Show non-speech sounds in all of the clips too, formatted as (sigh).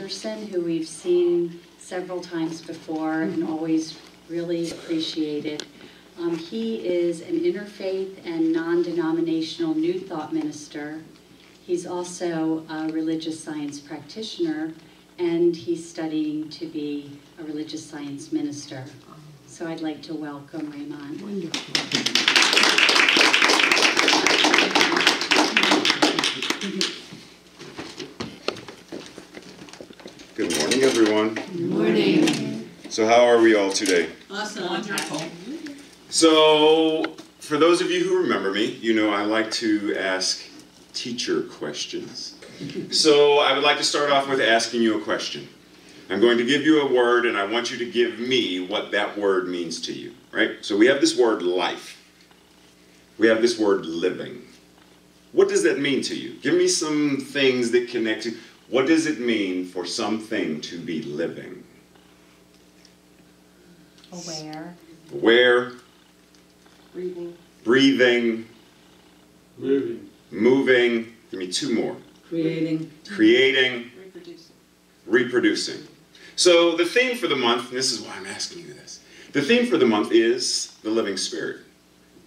Anderson, who we've seen several times before and always really appreciated. Um, he is an interfaith and non-denominational New Thought minister. He's also a religious science practitioner, and he's studying to be a religious science minister. So I'd like to welcome Raymont. Wonderful. Morning, everyone. Good morning. So, how are we all today? Awesome. Wonderful. So, for those of you who remember me, you know I like to ask teacher questions. So, I would like to start off with asking you a question. I'm going to give you a word, and I want you to give me what that word means to you, right? So, we have this word life, we have this word living. What does that mean to you? Give me some things that connect to. What does it mean for something to be living? Aware. Aware, Breathing. breathing, Moving. moving. Give me two more. Creating. Creating, Reproducing. reproducing. So the theme for the month, and this is why I'm asking you this. The theme for the month is the living spirit.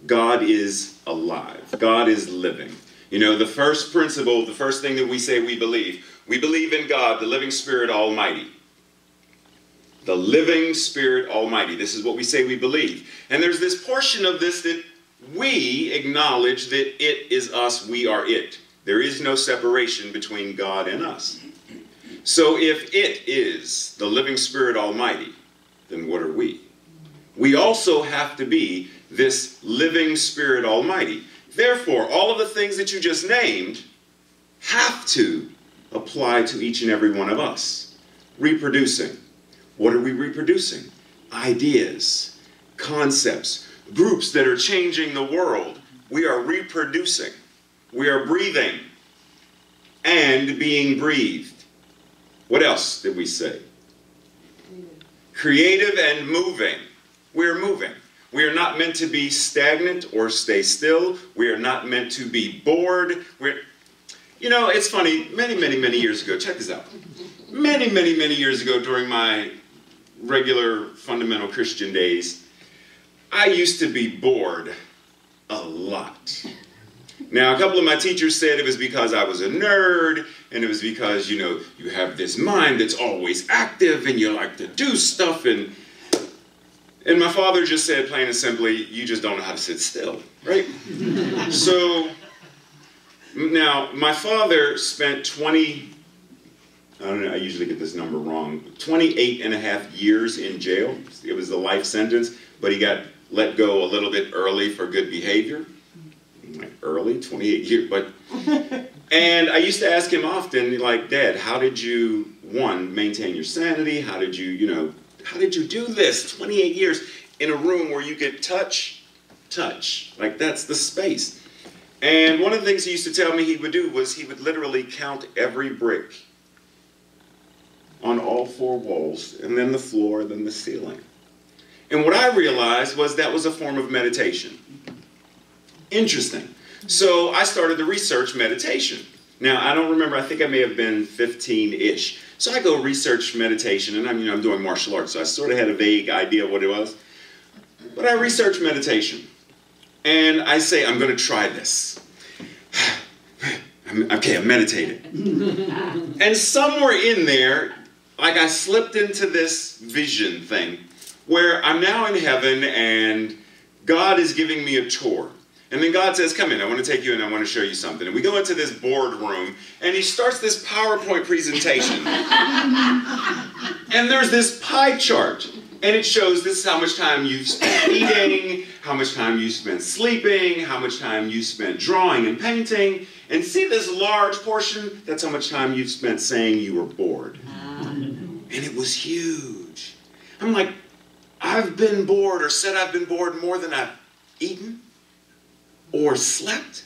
God is alive. God is living. You know, the first principle, the first thing that we say we believe, we believe in God, the living spirit almighty. The living spirit almighty. This is what we say we believe. And there's this portion of this that we acknowledge that it is us, we are it. There is no separation between God and us. So if it is the living spirit almighty, then what are we? We also have to be this living spirit almighty. Therefore, all of the things that you just named have to apply to each and every one of us. Reproducing. What are we reproducing? Ideas, concepts, groups that are changing the world. We are reproducing. We are breathing and being breathed. What else did we say? Creative and moving. We're moving. We are not meant to be stagnant or stay still. We are not meant to be bored. We're, you know, it's funny. Many, many, many years ago, check this out. Many, many, many years ago, during my regular fundamental Christian days, I used to be bored a lot. Now, a couple of my teachers said it was because I was a nerd, and it was because, you know, you have this mind that's always active and you like to do stuff. And, and my father just said, plain and simply, you just don't know how to sit still, right? (laughs) so, now, my father spent 20, I don't know, I usually get this number wrong, 28 and a half years in jail. It was a life sentence, but he got let go a little bit early for good behavior like early, 28 years, but, (laughs) and I used to ask him often, like, Dad, how did you, one, maintain your sanity? How did you, you know, how did you do this 28 years in a room where you could touch, touch, like that's the space. And one of the things he used to tell me he would do was he would literally count every brick on all four walls, and then the floor, then the ceiling. And what I realized was that was a form of meditation. Interesting. So I started to research meditation. Now I don't remember. I think I may have been 15-ish. So I go research meditation, and I'm you know I'm doing martial arts, so I sort of had a vague idea of what it was. But I research meditation, and I say I'm going to try this. (sighs) Okay, I'm meditating, (laughs) and somewhere in there, like I slipped into this vision thing, where I'm now in heaven, and God is giving me a tour. And then God says, Come in, I want to take you in, I want to show you something. And we go into this boardroom, and He starts this PowerPoint presentation. (laughs) and there's this pie chart, and it shows this is how much time you've spent (coughs) eating, how much time you spent sleeping, how much time you spent drawing and painting. And see this large portion? That's how much time you've spent saying you were bored. Ah. And it was huge. I'm like, I've been bored or said I've been bored more than I've eaten or slept.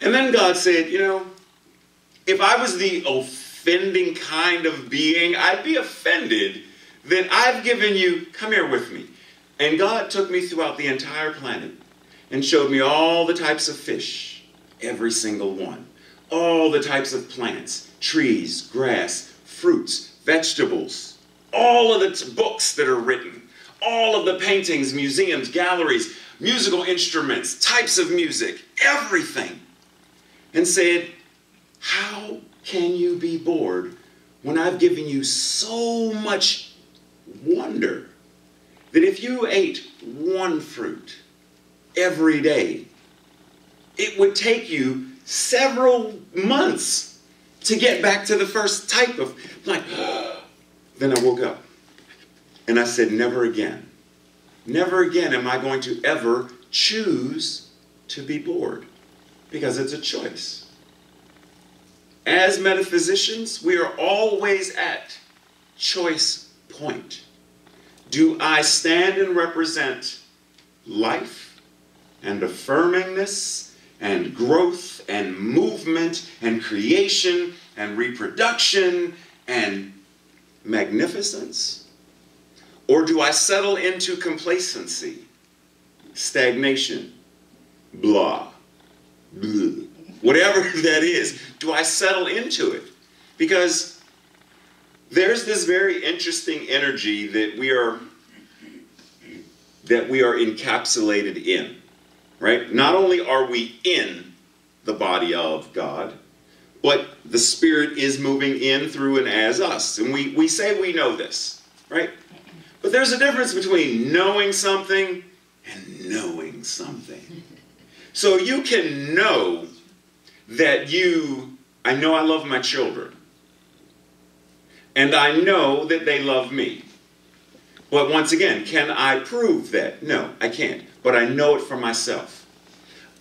And then God said, You know, if I was the offending kind of being, I'd be offended that I've given you, come here with me. And God took me throughout the entire planet and showed me all the types of fish, every single one, all the types of plants, trees, grass, fruits, vegetables, all of the books that are written, all of the paintings, museums, galleries, musical instruments, types of music, everything, and said, How can you be bored when I've given you so much wonder that if you ate one fruit every day, it would take you several months to get back to the first type of like (gasps) then I woke up and I said never again. Never again am I going to ever choose to be bored because it's a choice. As metaphysicians we are always at choice point do I stand and represent life and affirmingness and growth and movement and creation and reproduction and magnificence? Or do I settle into complacency, stagnation, blah, blah, whatever (laughs) that is? Do I settle into it? Because there's this very interesting energy that we are that we are encapsulated in right? Not only are we in the body of God, but the Spirit is moving in, through, and as us. And we, we say we know this, right? But there's a difference between knowing something and knowing something. So you can know that you, I know I love my children, and I know that they love me. But once again, can I prove that? No, I can't. But I know it for myself.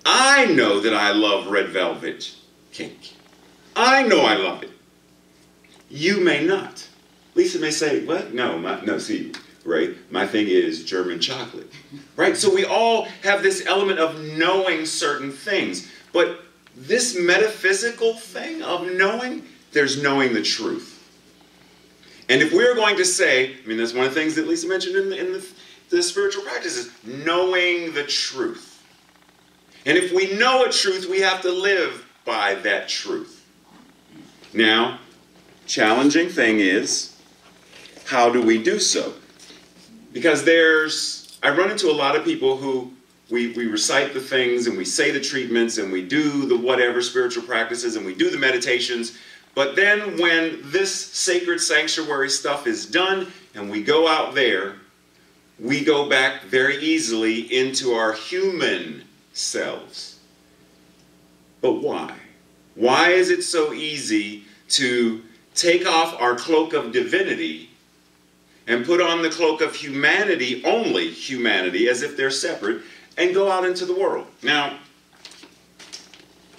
I know that I love red velvet cake. I know I love it. You may not. Lisa may say, "What? No, my, no. See, right? My thing is German chocolate, right? So we all have this element of knowing certain things, but this metaphysical thing of knowing, there's knowing the truth. And if we're going to say, I mean, that's one of the things that Lisa mentioned in the, in the, the spiritual practices, knowing the truth. And if we know a truth, we have to live by that truth. Now, challenging thing is, how do we do so? Because there's, I run into a lot of people who we, we recite the things and we say the treatments and we do the whatever spiritual practices and we do the meditations, but then when this sacred sanctuary stuff is done and we go out there, we go back very easily into our human selves. But why? Why is it so easy to take off our cloak of divinity and put on the cloak of humanity, only humanity, as if they're separate, and go out into the world? Now,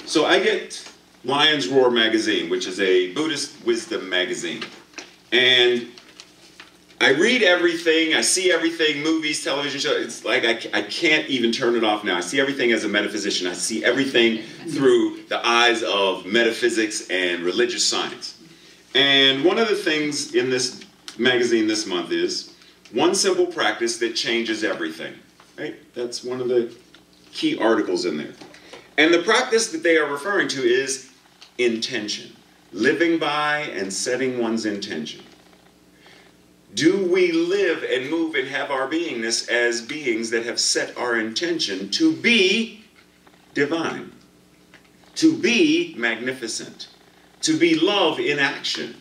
so I get Lion's Roar magazine, which is a Buddhist wisdom magazine. And I read everything, I see everything, movies, television shows. It's like I, I can't even turn it off now. I see everything as a metaphysician. I see everything through the eyes of metaphysics and religious science. And one of the things in this magazine this month is one simple practice that changes everything. Right? That's one of the key articles in there. And the practice that they are referring to is intention, living by and setting one's intention. Do we live and move and have our beingness as beings that have set our intention to be divine, to be magnificent, to be love in action?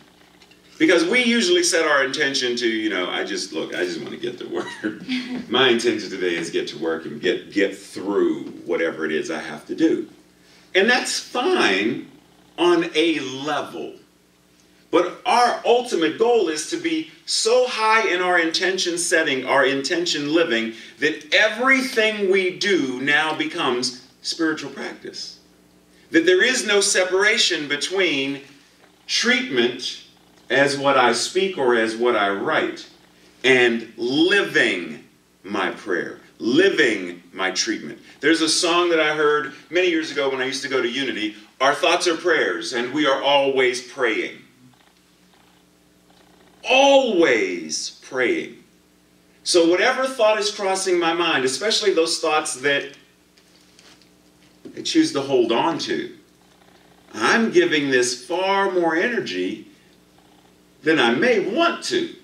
Because we usually set our intention to, you know, I just look, I just want to get to work. (laughs) My intention today is get to work and get get through whatever it is I have to do. And that's fine on a level. But our ultimate goal is to be so high in our intention setting, our intention living, that everything we do now becomes spiritual practice. That there is no separation between treatment as what I speak or as what I write and living my prayer, living my treatment. There's a song that I heard many years ago when I used to go to Unity Our thoughts are prayers, and we are always praying always praying. So, whatever thought is crossing my mind, especially those thoughts that I choose to hold on to, I'm giving this far more energy than I may want to.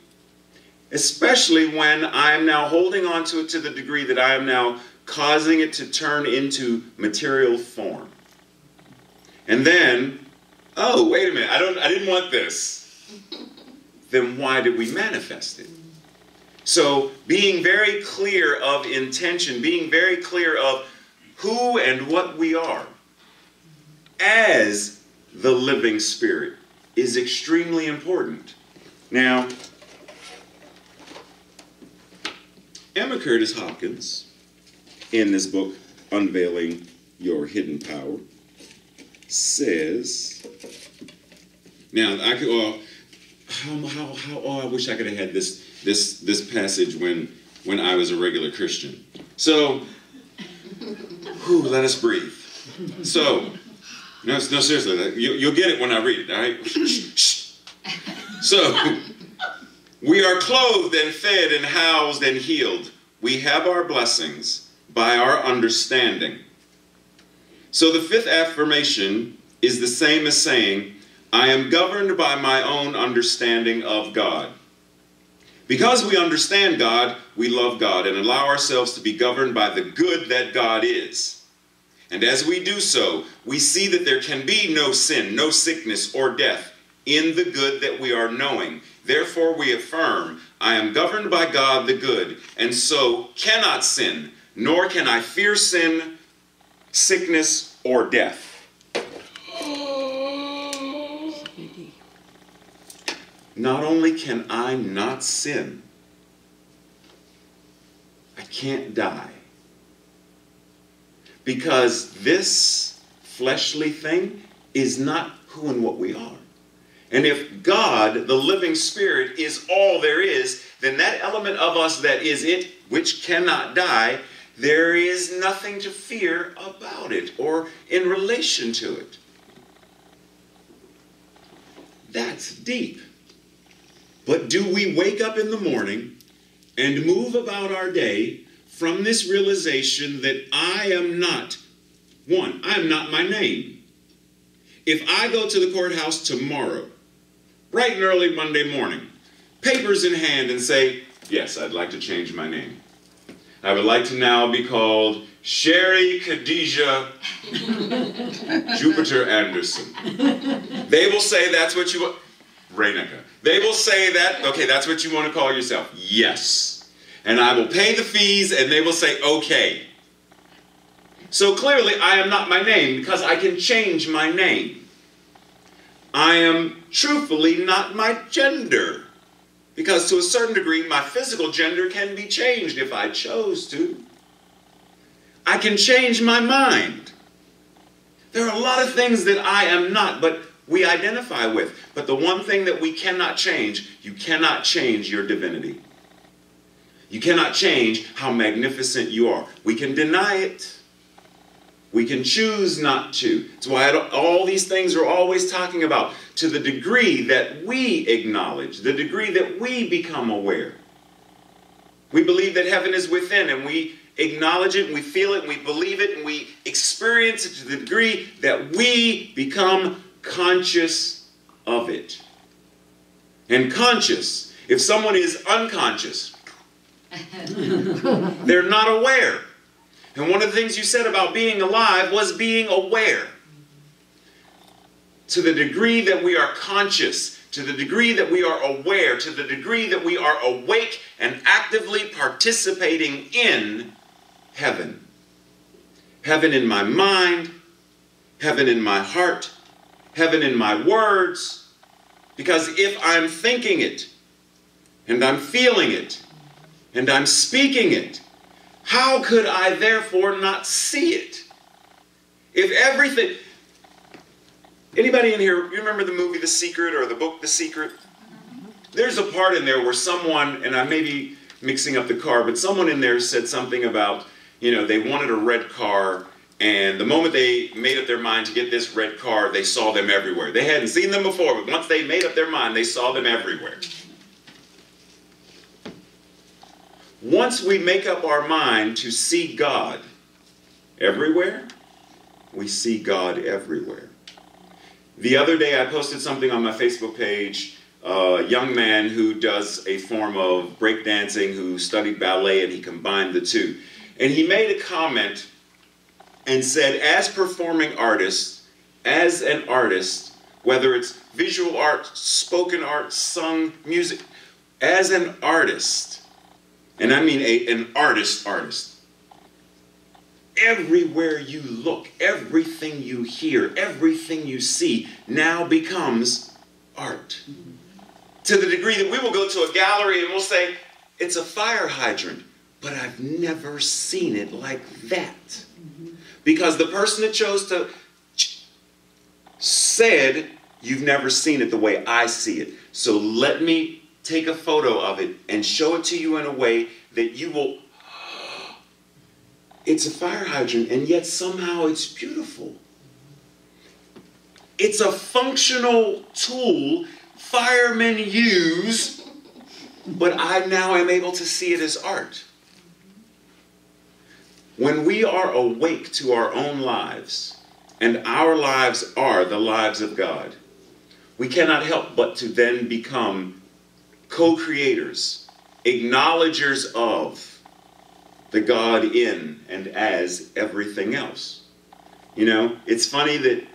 Especially when I am now holding on to it to the degree that I am now causing it to turn into material form. And then, oh, wait a minute, I don't I didn't want this. Then why did we manifest it? So, being very clear of intention, being very clear of who and what we are as the living spirit is extremely important. Now, Emma Curtis Hopkins, in this book, Unveiling Your Hidden Power, says, now I could, oh, how, how, how, oh, I wish I could have had this, this, this passage when, when I was a regular Christian. So, whew, let us breathe. So, no, no, seriously, you, you'll get it when I read it, all right? (laughs) so, we are clothed and fed and housed and healed. We have our blessings by our understanding. So, the fifth affirmation is the same as saying, I am governed by my own understanding of God. Because we understand God, we love God and allow ourselves to be governed by the good that God is. And as we do so, we see that there can be no sin, no sickness, or death in the good that we are knowing. Therefore, we affirm, I am governed by God the good, and so cannot sin, nor can I fear sin, sickness, or death. Not only can I not sin, I can't die. Because this fleshly thing is not who and what we are. And if God, the living spirit, is all there is, then that element of us that is it, which cannot die, there is nothing to fear about it or in relation to it. That's deep. But do we wake up in the morning and move about our day from this realization that I am not, one, I am not my name. If I go to the courthouse tomorrow, bright and early Monday morning, papers in hand, and say, Yes, I'd like to change my name. I would like to now be called Sherry Khadijah (laughs) Jupiter Anderson. They will say that's what you want. Rainica. They will say that, okay, that's what you want to call yourself. Yes and I will pay the fees, and they will say, okay. So clearly, I am not my name because I can change my name. I am truthfully not my gender because to a certain degree, my physical gender can be changed if I chose to. I can change my mind. There are a lot of things that I am not, but we identify with. But the one thing that we cannot change, you cannot change your divinity. You cannot change how magnificent you are. We can deny it. We can choose not to. That's why all these things are always talking about to the degree that we acknowledge, the degree that we become aware. We believe that heaven is within and we acknowledge it and we feel it and we believe it and we experience it to the degree that we become conscious of it. And conscious, if someone is unconscious, (laughs) They're not aware. And one of the things you said about being alive was being aware. To the degree that we are conscious, to the degree that we are aware, to the degree that we are awake and actively participating in heaven. Heaven in my mind, heaven in my heart, heaven in my words. Because if I'm thinking it, and I'm feeling it, and I'm speaking it. How could I therefore not see it? If everything. Anybody in here, you remember the movie The Secret or the book The Secret? There's a part in there where someone, and I may be mixing up the car, but someone in there said something about, you know, they wanted a red car, and the moment they made up their mind to get this red car, they saw them everywhere. They hadn't seen them before, but once they made up their mind, they saw them everywhere. Once we make up our mind to see God everywhere, we see God everywhere. The other day I posted something on my Facebook page a young man who does a form of breakdancing who studied ballet and he combined the two. And he made a comment and said, as performing artists, as an artist, whether it's visual art, spoken art, sung music, as an artist, and I mean a, an artist artist, everywhere you look, everything you hear, everything you see now becomes art. To the degree that we will go to a gallery and we'll say, it's a fire hydrant, but I've never seen it like that. Because the person that chose to said, You've never seen it the way I see it. So let me take a photo of it and show it to you in a way that you will. (gasps) It's a fire hydrant, and yet somehow it's beautiful. It's a functional tool firemen use, but I now am able to see it as art. When we are awake to our own lives, and our lives are the lives of God, we cannot help but to then become co creators, acknowledgers of the God in and as everything else. You know, it's funny that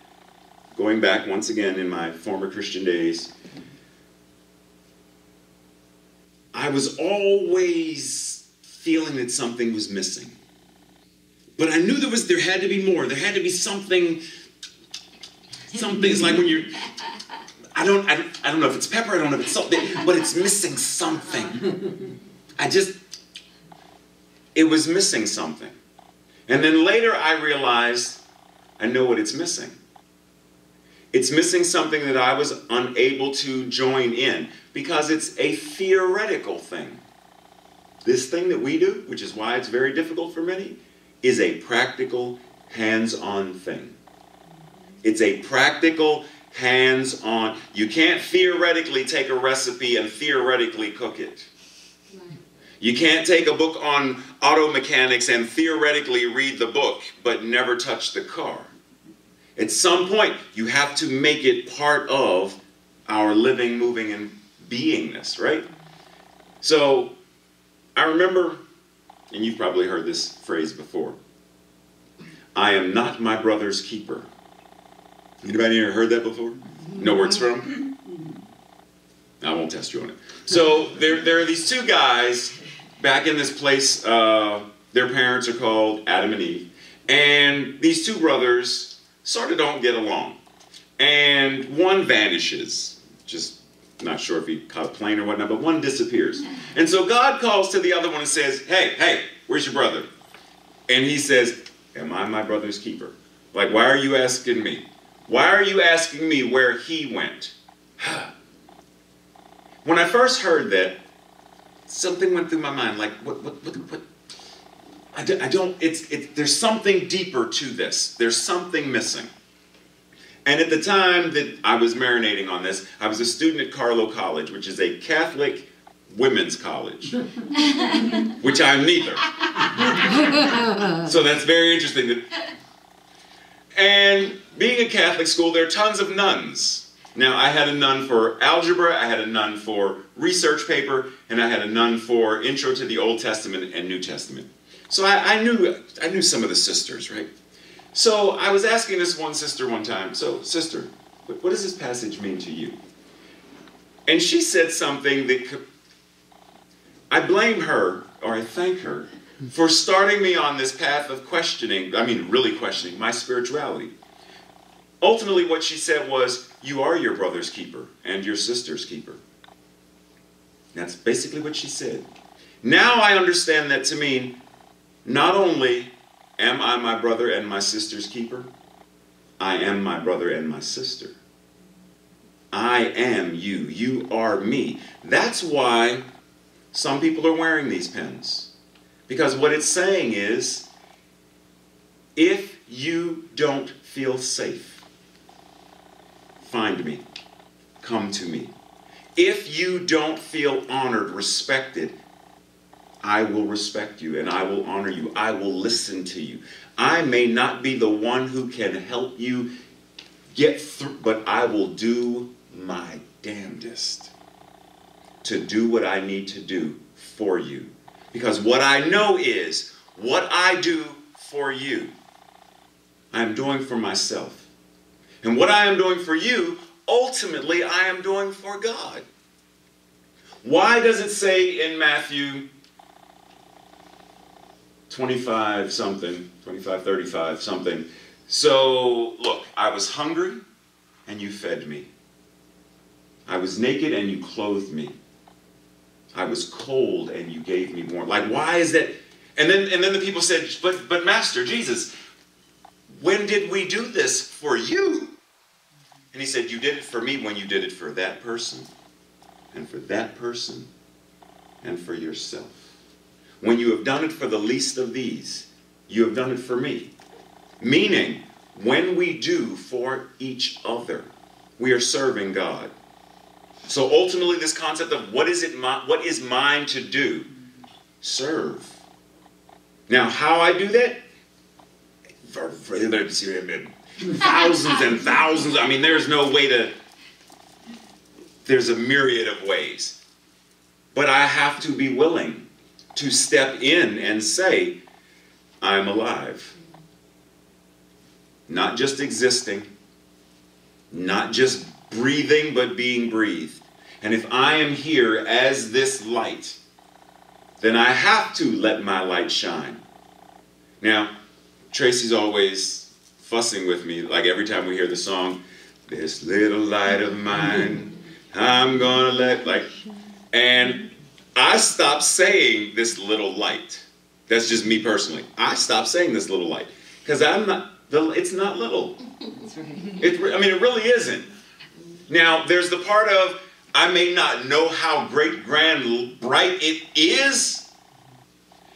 going back once again in my former Christian days, I was always feeling that something was missing. But I knew there was there had to be more. There had to be something something it's like when you're I don't, I don't I don't know if it's pepper, I don't know if it's salt, but it's missing something. I just it was missing something. And then later I realized I know what it's missing. It's missing something that I was unable to join in because it's a theoretical thing. This thing that we do, which is why it's very difficult for many, is a practical, hands on thing. It's a practical, hands on. You can't theoretically take a recipe and theoretically cook it. You can't take a book on auto mechanics and theoretically read the book but never touch the car. At some point, you have to make it part of our living, moving, and beingness, right? So I remember, and you've probably heard this phrase before I am not my brother's keeper. Anybody here heard that before? Know where it's from? I won't test you on it. So there, there are these two guys back in this place. Uh, their parents are called Adam and Eve. And these two brothers sort of don't get along. And one vanishes. Just not sure if he caught a plane or whatnot, but one disappears. And so God calls to the other one and says, Hey, hey, where's your brother? And he says, Am I my brother's keeper? Like, why are you asking me? Why are you asking me where he went? (sighs) when I first heard that, something went through my mind. Like, what, what, what, what? I, do, I don't, it's, it, there's something deeper to this. There's something missing. And at the time that I was marinating on this, I was a student at Carlow College, which is a Catholic women's college, (laughs) which I'm neither. so that's very interesting. And being a Catholic school, there are tons of nuns. Now, I had a nun for algebra, I had a nun for research paper, and I had a nun for Intro to the Old Testament and New Testament. So I, I knew I knew some of the sisters, right? So I was asking this one sister one time, so sister, what, what does this passage mean to you? And she said something that I blame her, or I thank her, for starting me on this path of questioning, I mean, really questioning my spirituality. Ultimately, what she said was, You are your brother's keeper and your sister's keeper. That's basically what she said. Now I understand that to mean not only am I my brother and my sister's keeper, I am my brother and my sister. I am you. You are me. That's why some people are wearing these pens. Because what it's saying is if you don't feel safe, find me, come to me. If you don't feel honored, respected, I will respect you and I will honor you. I will listen to you. I may not be the one who can help you get through, but I will do my damnedest to do what I need to do for you. Because what I know is what I do for you, I am doing for myself. And what I am doing for you, ultimately, I am doing for God. Why does it say in Matthew 25 something, 25, 35 something? So, look, I was hungry and you fed me. I was naked and you clothed me. I was cold and you gave me warmth. Like, why is that? And then, and then the people said, but, but Master Jesus, when did we do this for you? And he said, You did it for me when you did it for that person, and for that person, and for yourself. When you have done it for the least of these, you have done it for me. Meaning, when we do for each other, we are serving God. So ultimately, this concept of what is it, my, what is mine to do? Serve. Now, how I do that? Thousands and thousands. I mean, there's no way to. There's a myriad of ways. But I have to be willing to step in and say, I'm alive. Not just existing, not just breathing, but being breathed. And if I am here as this light, then I have to let my light shine. Now, Tracy's always fussing with me, like every time we hear the song, This little light of mine, I'm gonna let, like, and I stopped saying this little light. That's just me personally. I stopped saying this little light because I'm not, the, it's not little. It, I mean, it really isn't. Now, there's the part of, I may not know how great, grand, bright it is,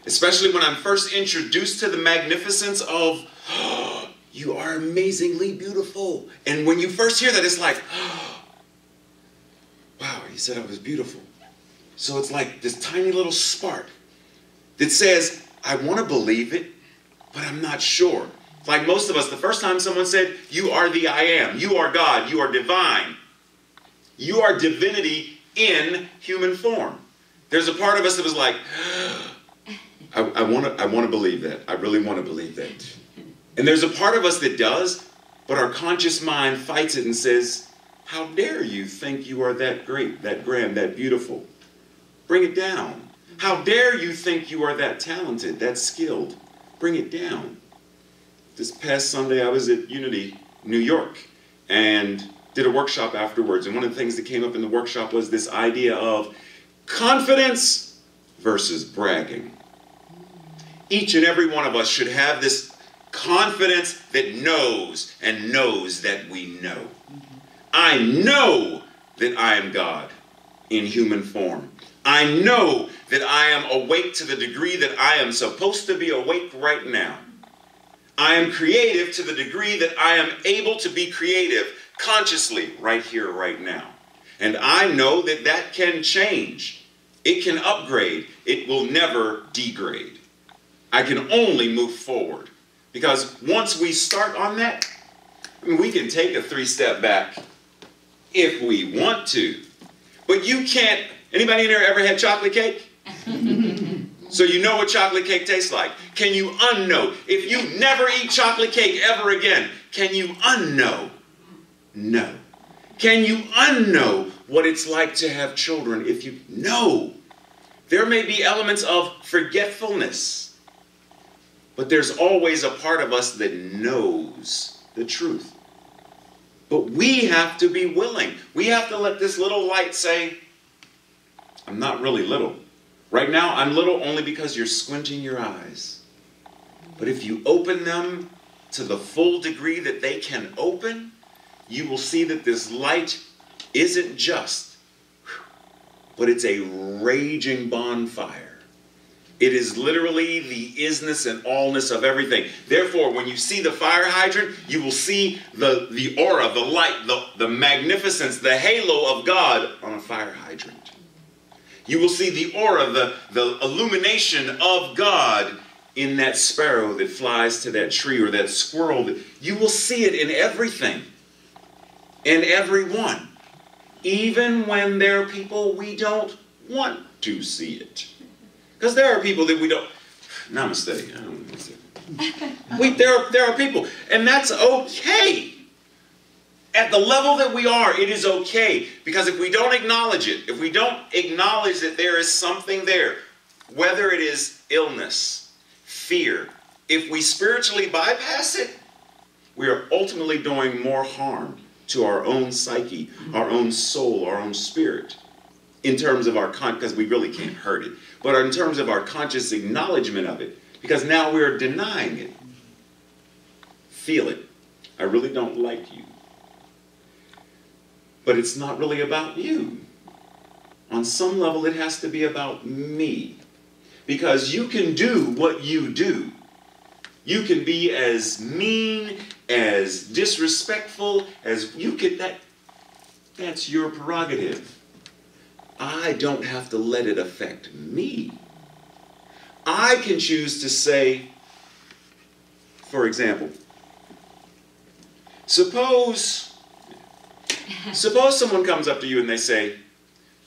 especially when I'm first introduced to the magnificence of, oh, (gasps) you are amazingly beautiful. And when you first hear that, it's like, oh, (gasps) wow, he said I was beautiful. So it's like this tiny little spark that says, I want to believe it, but I'm not sure. Like most of us, the first time someone said, You are the I am, you are God, you are divine, you are divinity in human form. There's a part of us that was like, (gasps) I want to I want to believe that. I really want to believe that. And there's a part of us that does, but our conscious mind fights it and says, How dare you think you are that great, that grand, that beautiful? Bring it down. How dare you think you are that talented, that skilled? Bring it down. This past Sunday, I was at Unity, New York, and did a workshop afterwards. And one of the things that came up in the workshop was this idea of confidence versus bragging. Each and every one of us should have this confidence that knows and knows that we know. I know that I am God in human form. I know that I am awake to the degree that I am supposed to be awake right now. I am creative to the degree that I am able to be creative consciously right here, right now. And I know that that can change. It can upgrade. It will never degrade. I can only move forward. Because once we start on that, I mean, we can take a three step back if we want to. But you can't. Anybody in here ever had chocolate cake? (laughs) so you know what chocolate cake tastes like. Can you unknow? If you never eat chocolate cake ever again, can you unknow? No. Can you unknow what it's like to have children if you know? There may be elements of forgetfulness, but there's always a part of us that knows the truth. But we have to be willing. We have to let this little light say, I'm not really little. Right now, I'm little only because you're squinting your eyes. But if you open them to the full degree that they can open, you will see that this light isn't just, but it's a raging bonfire. It is literally the isness and allness of everything. Therefore, when you see the fire hydrant, you will see the, the aura, the light, the, the magnificence, the halo of God on a fire hydrant. You will see the aura, the, the illumination of God in that sparrow that flies to that tree or that squirrel. you will see it in everything, in everyone. even when there are people we don't want to see it. Because there are people that we don't. (laughs) Namaste. I don't know what's it. (laughs) We, there, are, there are people, and that's okay. At the level that we are, it is okay. Because if we don't acknowledge it, if we don't acknowledge that there is something there, whether it is illness, fear, if we spiritually bypass it, we are ultimately doing more harm to our own psyche, our own soul, our own spirit, in terms of our con, because we really can't hurt it, but in terms of our conscious acknowledgement of it, because now we're denying it. Feel it. I really don't like you. But it's not really about you. On some level, it has to be about me. Because you can do what you do. You can be as mean, as disrespectful as you could. That, that's your prerogative. I don't have to let it affect me. I can choose to say, for example, suppose suppose someone comes up to you and they say,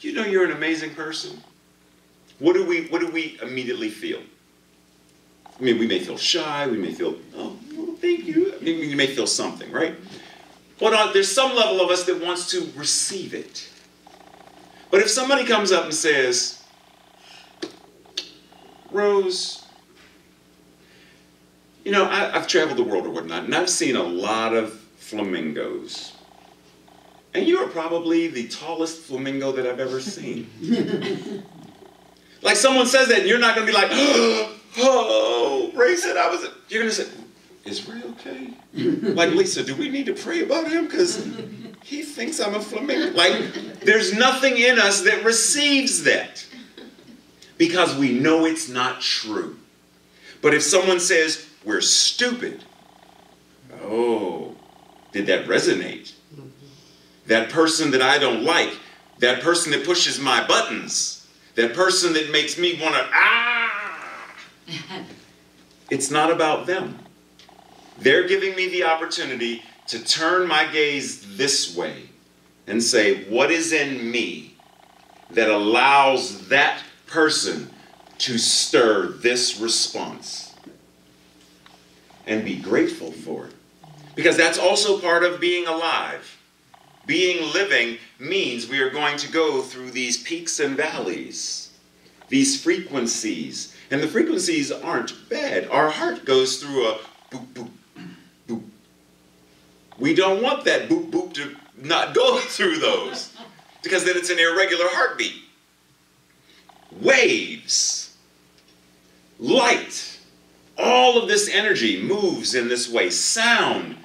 "You know you're an amazing person." What do we what do we immediately feel? I mean, we may feel shy, we may feel, "Oh, well, thank you." I mean, may feel something, right? But uh, there's some level of us that wants to receive it. But if somebody comes up and says, Rose, you know, I, have traveled the world or whatnot, and I've seen a lot of flamingos. And you are probably the tallest flamingo that I've ever seen. like someone says that, and you're not going to be like, (gasps) oh, Ray said I was. You're going to say, is Ray okay? like, Lisa, do we need to pray about him? Because he thinks I'm a flamingo. Like, there's nothing in us that receives that because we know it's not true. But if someone says, we're stupid, oh, did that resonate? That person that I don't like, that person that pushes my buttons, that person that makes me want to, ah! (laughs) it's not about them. They're giving me the opportunity to turn my gaze this way and say, what is in me that allows that person to stir this response? And be grateful for it. Because that's also part of being alive. Being living means we are going to go through these peaks and valleys, these frequencies. And the frequencies aren't bad. Our heart goes through a boop, boop. We don't want that boop, boop to not go (laughs) through those because then it's an irregular heartbeat. Waves, light, all of this energy moves in this way. Sound.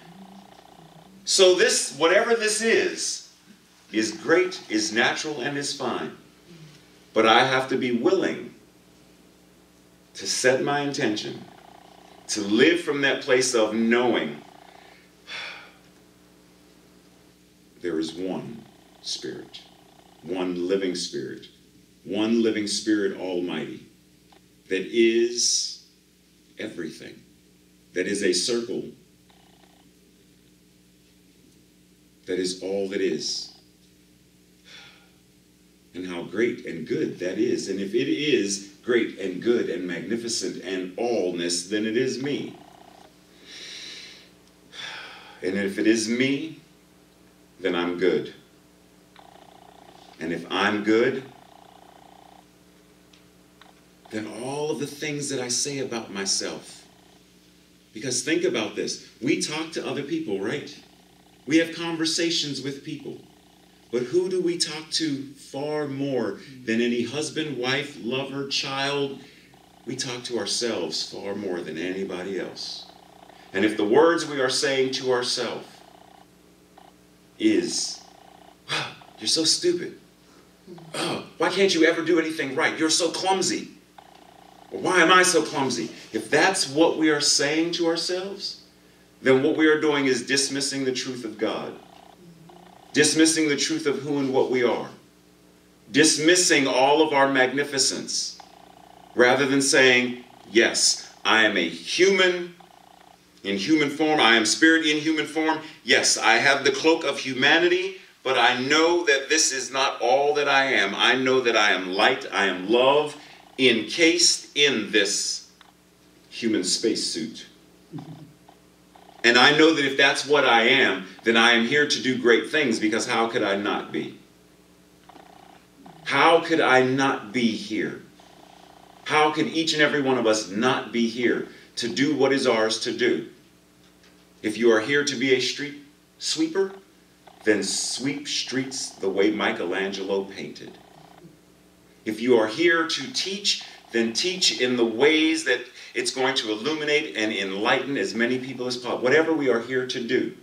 So, this, whatever this is, is great, is natural, and is fine. But I have to be willing to set my intention, to live from that place of knowing there is one Spirit, one living Spirit, one living Spirit Almighty that is everything, that is a circle, that is all that is. And how great and good that is. And if it is great and good and magnificent and allness, then it is me. And if it is me, then I'm good. And if I'm good, then all of the things that I say about myself. Because think about this we talk to other people, right? We have conversations with people. But who do we talk to far more than any husband, wife, lover, child? We talk to ourselves far more than anybody else. And if the words we are saying to ourselves is, wow, (gasps) you're so stupid. Oh, (gasps) why can't you ever do anything right? You're so clumsy. Or why am I so clumsy? If that's what we are saying to ourselves, then what we are doing is dismissing the truth of God, dismissing the truth of who and what we are, dismissing all of our magnificence, rather than saying, Yes, I am a human in human form. I am spirit in human form. Yes, I have the cloak of humanity, but I know that this is not all that I am. I know that I am light, I am love, encased in this human spacesuit. And I know that if that's what I am, then I am here to do great things because how could I not be? How could I not be here? How could each and every one of us not be here to do what is ours to do? If you are here to be a street sweeper, then sweep streets the way Michelangelo painted. If you are here to teach, then teach in the ways that it's going to illuminate and enlighten as many people as possible. Whatever we are here to do.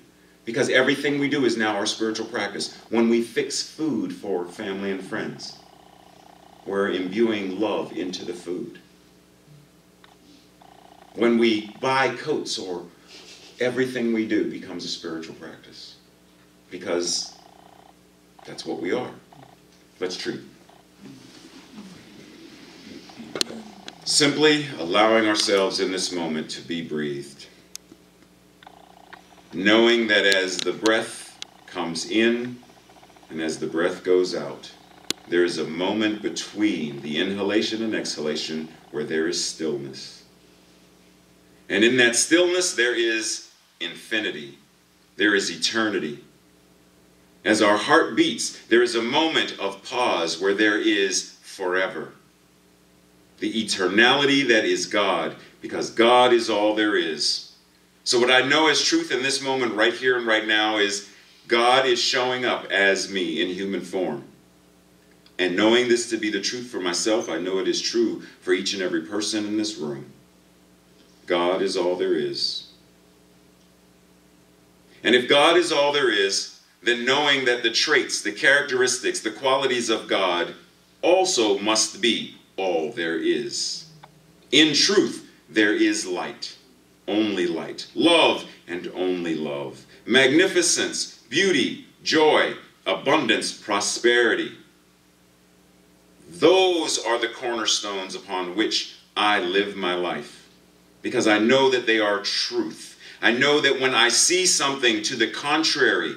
Because everything we do is now our spiritual practice. When we fix food for family and friends, we're imbuing love into the food. When we buy coats or everything we do becomes a spiritual practice. Because that's what we are. Let's treat. Simply allowing ourselves in this moment to be breathed. Knowing that as the breath comes in and as the breath goes out, there is a moment between the inhalation and exhalation where there is stillness. And in that stillness, there is infinity, there is eternity. As our heart beats, there is a moment of pause where there is forever the eternality that is God, because God is all there is. So, what I know as truth in this moment, right here and right now, is God is showing up as me in human form. And knowing this to be the truth for myself, I know it is true for each and every person in this room. God is all there is. And if God is all there is, then knowing that the traits, the characteristics, the qualities of God also must be all there is. In truth, there is light, only light, love, and only love, magnificence, beauty, joy, abundance, prosperity. Those are the cornerstones upon which I live my life because I know that they are truth. I know that when I see something to the contrary,